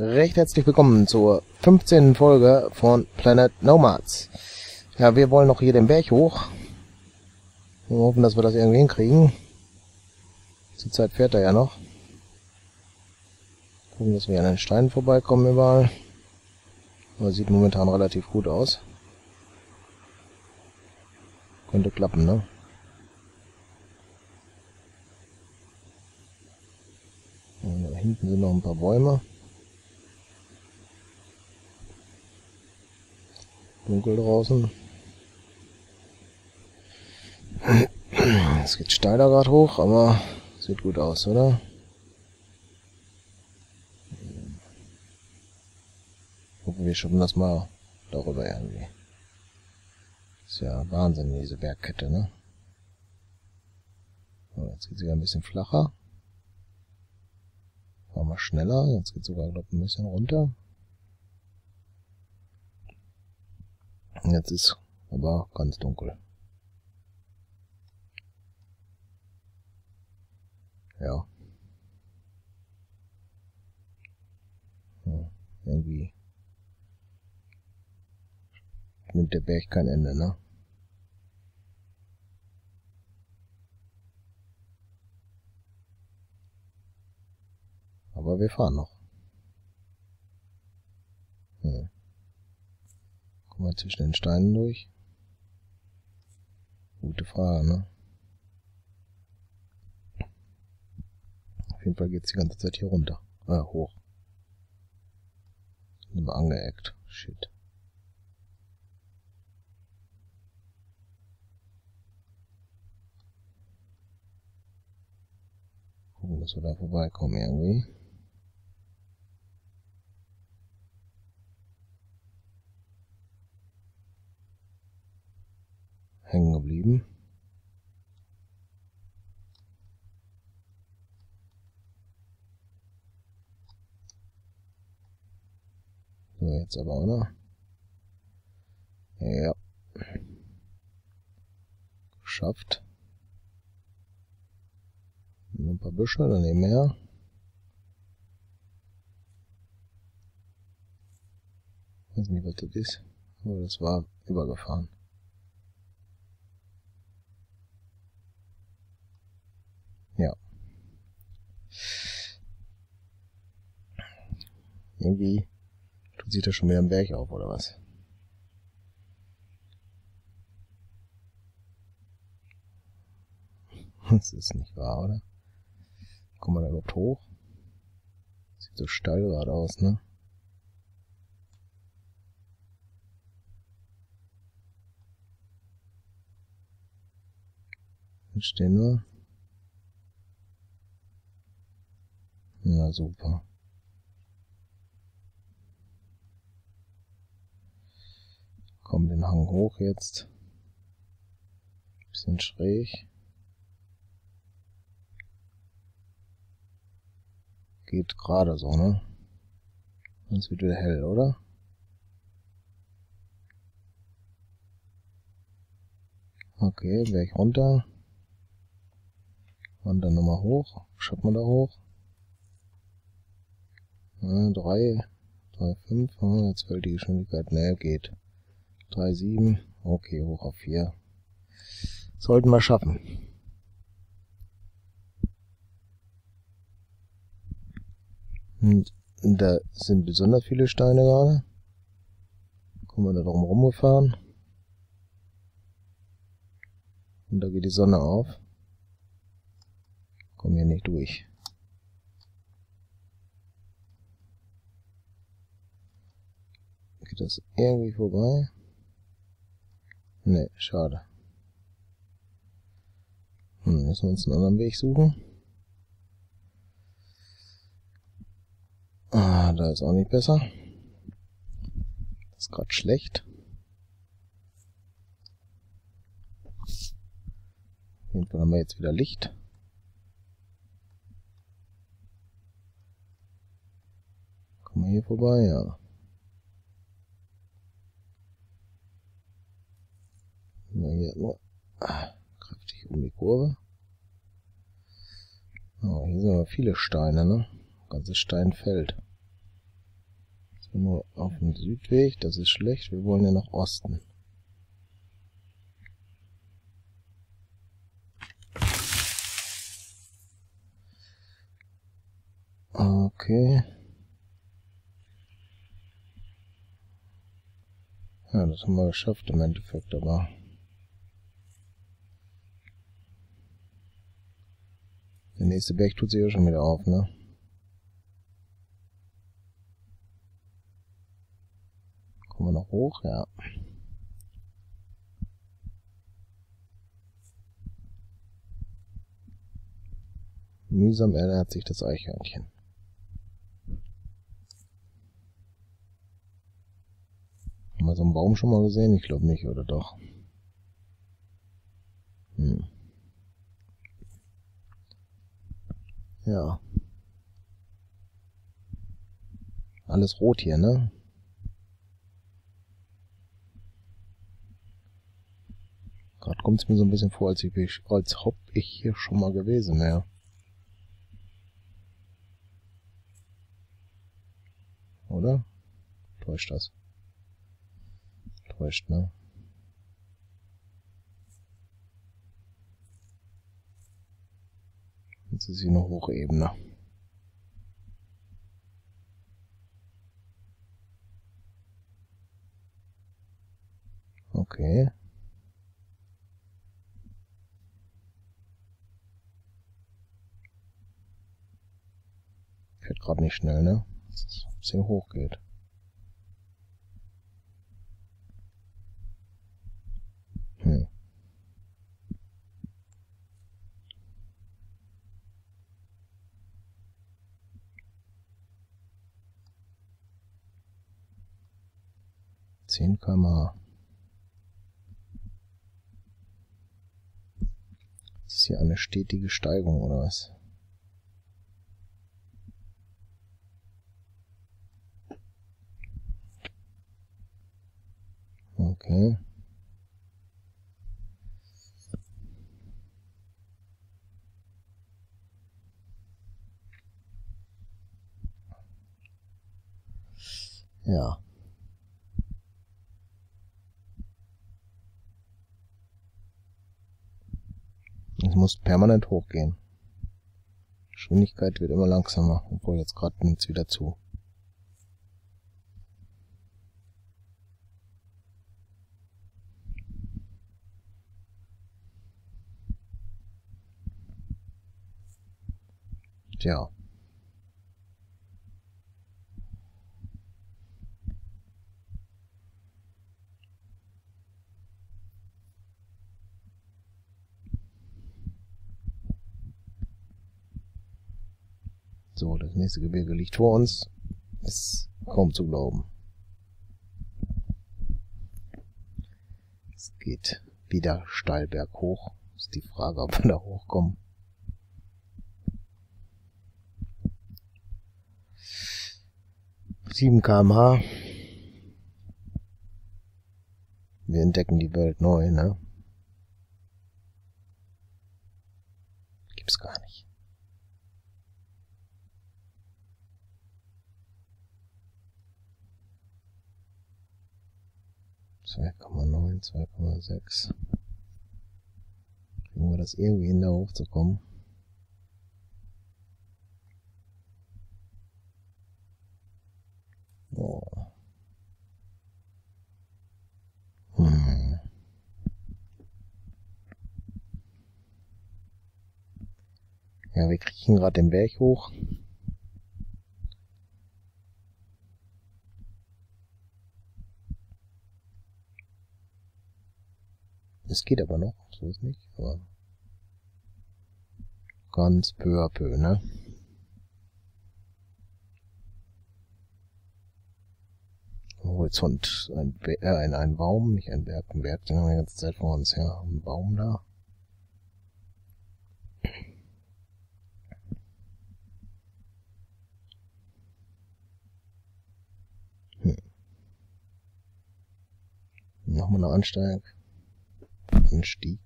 Recht herzlich willkommen zur 15. Folge von Planet Nomads. Ja, wir wollen noch hier den Berg hoch. Wir hoffen, dass wir das irgendwie hinkriegen. Zurzeit fährt er ja noch. Gucken, dass wir an den Steinen vorbeikommen überall. Aber sieht momentan relativ gut aus. Könnte klappen, ne? Da hinten sind noch ein paar Bäume. Dunkel draußen. Es geht steiler gerade hoch, aber sieht gut aus, oder? Gucken wir schaffen das mal darüber irgendwie. Ist ja Wahnsinn, diese Bergkette, ne? Jetzt geht sie ein bisschen flacher. War mal schneller, jetzt geht sogar, glaube ich, ein bisschen runter. Jetzt ist aber ganz dunkel. Ja. ja. Irgendwie nimmt der Berg kein Ende, ne? Aber wir fahren noch. Hm. Kommen wir zwischen den Steinen durch? Gute Frage, ne? Auf jeden Fall geht's die ganze Zeit hier runter. Äh, hoch. Sind wir angeeckt. Shit. Gucken, dass wir da vorbeikommen irgendwie. Hängen geblieben. So, jetzt aber noch. Ja. Geschafft. Nur ein paar Büsche, daneben her. Weiß nicht, was das ist. Aber das war übergefahren. Ja. Irgendwie tut sich da schon wieder ein Berg auf, oder was? Das ist nicht wahr, oder? Kommen wir da überhaupt hoch? Sieht so steil gerade aus, ne? Stehen wir. Na super. Komm den Hang hoch jetzt. Bisschen schräg. Geht gerade so, ne? Sonst wird wieder hell, oder? Okay, gleich runter. Dann nochmal hoch. Schaut man da hoch? 3, 3, 5, jetzt fällt die Geschwindigkeit, ne, geht. 3, 7, okay, hoch auf 4. Sollten wir schaffen. Und da sind besonders viele Steine gerade. Kommen wir da drum rumgefahren. Und da geht die Sonne auf. Kommen hier nicht durch. Das irgendwie vorbei? Ne, schade. Hm, müssen wir uns einen anderen Weg suchen. Ah, da ist auch nicht besser. Das ist gerade schlecht. Auf haben wir jetzt wieder Licht. Kommen wir hier vorbei? Ja. Wir hier nur ah, kräftig um die Kurve. Oh, hier sind aber viele Steine, ne? Ganzes Steinfeld. So, nur auf den Südweg, das ist schlecht. Wir wollen ja nach Osten. Okay. Ja, das haben wir geschafft im Endeffekt, aber... Der nächste Berg tut sich ja schon wieder auf, ne? Kommen wir noch hoch? Ja. Mühsam ernährt sich das Eichhörnchen. Haben wir so einen Baum schon mal gesehen? Ich glaube nicht, oder doch? Hm. Ja. Alles rot hier, ne? Gerade kommt es mir so ein bisschen vor, als, ich, als ob ich hier schon mal gewesen wäre. Oder? Täuscht das? Täuscht, ne? Jetzt ist hier eine Hochebene. Okay. Fährt gerade nicht schnell, ne? Dass es hoch geht. 10 km/h. Ist hier eine stetige Steigung oder was? Es muss permanent hochgehen. Geschwindigkeit wird immer langsamer, obwohl jetzt gerade nimmt es wieder zu. Tja. So, das nächste Gebirge liegt vor uns. Ist kaum zu glauben. Es geht wieder steil berghoch. Ist die Frage, ob wir da hochkommen. Sieben kmh. Wir entdecken die Welt neu, ne? Gibt's gar nicht. 2,9, 2,6. Kriegen wir das irgendwie hin, da hochzukommen? Hm. Ja, wir kriegen gerade den Berg hoch. Es geht aber noch, so ist nicht, aber ganz peu à peu, ne? Horizont, ein, äh, ein, ein Baum, nicht ein Berg, ein Berg, den haben wir die ganze Zeit vor uns, ja, ein Baum da. Hm. Nochmal eine Ansteig. Anstieg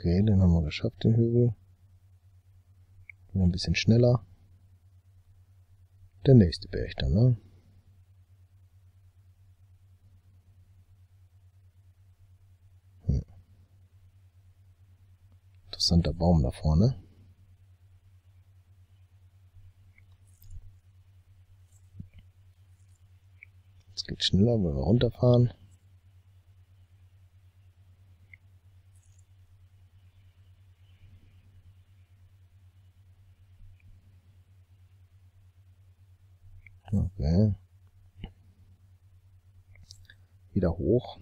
Okay, den haben wir geschafft, den Hügel. Wieder ein bisschen schneller. Der nächste Berg dann, ne? Hm. Interessanter Baum da vorne. Jetzt geht's schneller, wenn wir runterfahren. Okay. Wieder hoch.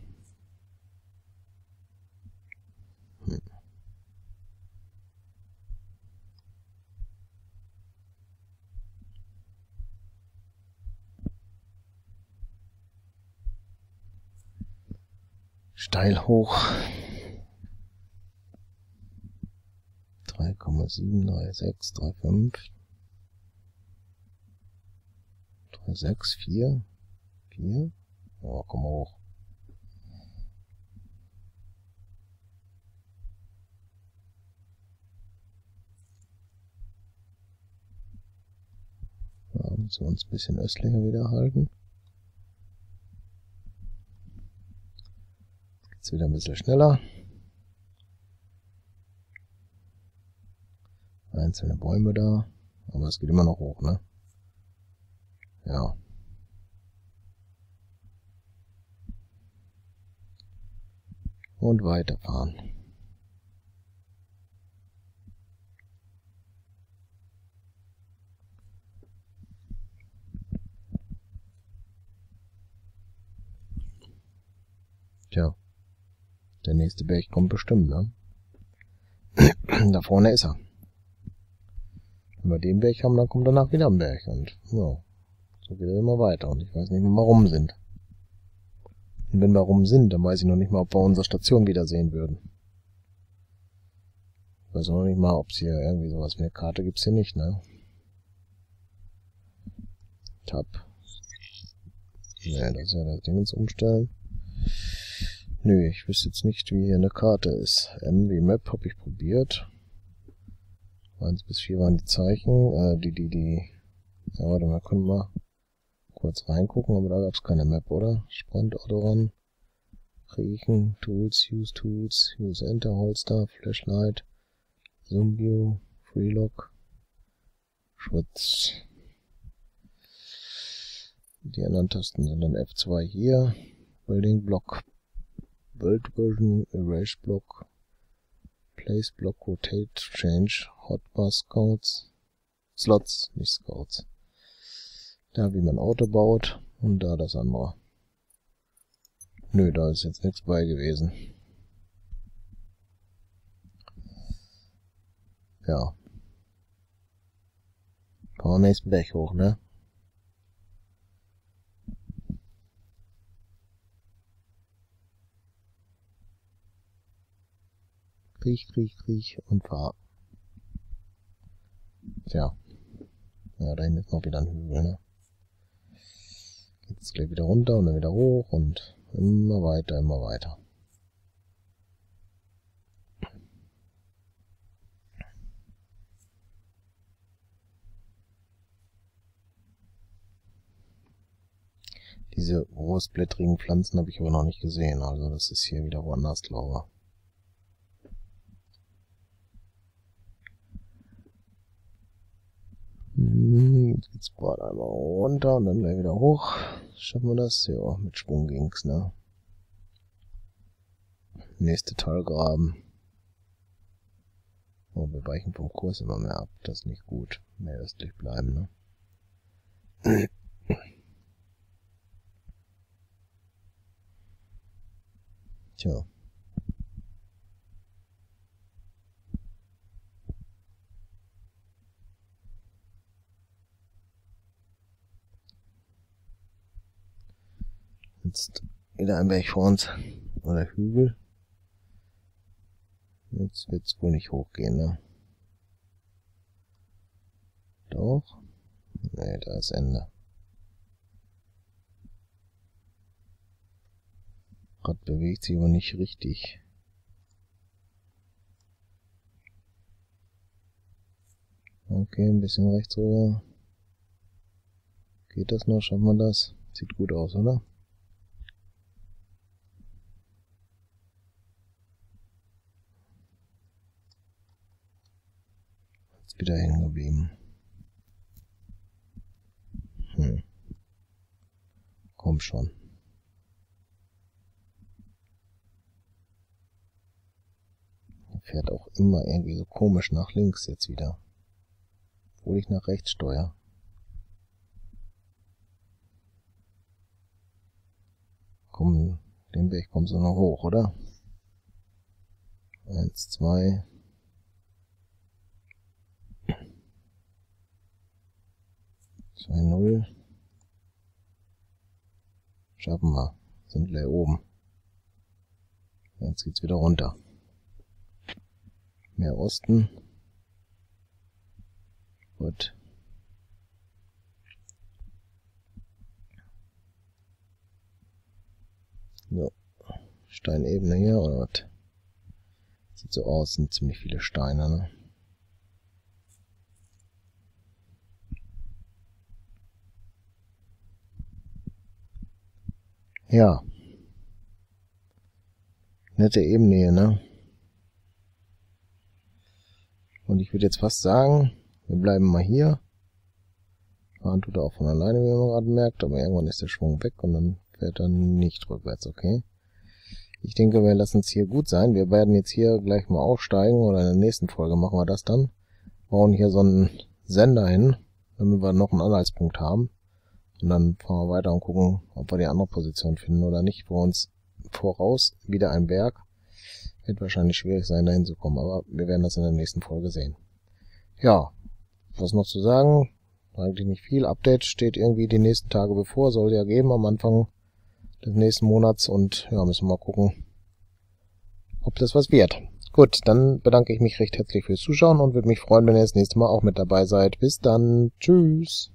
Hm. Steil hoch. 3,736, 3,5. 6, 4, 4. Ja, komm hoch. Ja, müssen wir uns ein bisschen östlicher wieder halten. Jetzt wieder ein bisschen schneller. Einzelne Bäume da. Aber es geht immer noch hoch, ne? Ja. Und weiterfahren. Tja. Der nächste Berg kommt bestimmt, ne? da vorne ist er. Wenn wir den Berg haben, dann kommt danach wieder ein Berg und ja. So geht er immer weiter und ich weiß nicht mehr, warum sind. Und wenn wir rum sind, dann weiß ich noch nicht mal, ob wir unsere Station wiedersehen würden. Ich weiß noch nicht mal, ob es hier irgendwie sowas wie eine Karte gibt's hier nicht, ne? Tab. Ne, das ist ja das Ding ins Umstellen. Nö, ich wüsste jetzt nicht, wie hier eine Karte ist. M wie Map habe ich probiert. 1 bis 4 waren die Zeichen, äh, die, die, die, ja, warte mal, können wir kurz reingucken, aber da gab es keine Map, oder? Sprint, Autoron, Riechen, Tools, Use Tools, Use Enter, Holster, Flashlight, Zoom View, Freelock, Schwitz. Die anderen Tasten sind dann F2 hier, Building Block, Build Version, Erase Block, Place Block, Rotate, Change, Hotbar Scouts, Slots, nicht Scouts. Da, wie man Auto baut. Und da das andere. Nö, da ist jetzt nichts bei gewesen. Ja. Fahren wir nächsten Berg hoch, ne? Kriech, kriech, kriech und fahr. Tja. Ja, da hinten ist noch wieder ein Hügel, ne? Jetzt gleich wieder runter und dann wieder hoch und immer weiter, immer weiter. Diese großblättrigen Pflanzen habe ich aber noch nicht gesehen. Also das ist hier wieder woanders, glaube ich. Jetzt geht's gerade einmal runter und dann gleich wieder hoch. Schaffen wir das? Ja, mit Sprung ging's, ne? Nächste Talgraben. Oh, wir weichen vom Kurs immer mehr ab. Das ist nicht gut. Mehr östlich bleiben, ne? Tja. jetzt wieder ein Berg vor uns. Oder Hügel. Jetzt wird es wohl nicht hochgehen, ne? Doch. Ne, da ist Ende. Rad bewegt sich aber nicht richtig. Okay, ein bisschen rechts rüber. Geht das noch? Schaffen wir das? Sieht gut aus, oder? Wieder hängen geblieben. Hm. Komm schon. fährt auch immer irgendwie so komisch nach links jetzt wieder. Obwohl ich nach rechts steuere. Komm, den Weg kommst du noch hoch, oder? Eins, zwei. Zwei, null. Schaffen wir. Sind gleich oben. Jetzt geht's wieder runter mehr Osten. Gut. So. Steinebene hier, oder was? Sieht so aus, sind ziemlich viele Steine, ne? Ja. Nette Ebene ne? Und ich würde jetzt fast sagen, wir bleiben mal hier. Fahren tut er auch von alleine, wie man gerade merkt, aber irgendwann ist der Schwung weg und dann fährt er nicht rückwärts, okay? Ich denke, wir lassen es hier gut sein. Wir werden jetzt hier gleich mal aufsteigen oder in der nächsten Folge machen wir das dann. Bauen hier so einen Sender hin, damit wir noch einen Anhaltspunkt haben. Und dann fahren wir weiter und gucken, ob wir die andere Position finden oder nicht. Vor uns voraus wieder ein Berg. Wird wahrscheinlich schwierig sein, dahin zu kommen, aber wir werden das in der nächsten Folge sehen. Ja, was noch zu sagen? Eigentlich nicht viel. Update steht irgendwie die nächsten Tage bevor, soll ja geben am Anfang des nächsten Monats und ja, müssen wir mal gucken, ob das was wird. Gut, dann bedanke ich mich recht herzlich fürs Zuschauen und würde mich freuen, wenn ihr das nächste Mal auch mit dabei seid. Bis dann. Tschüss.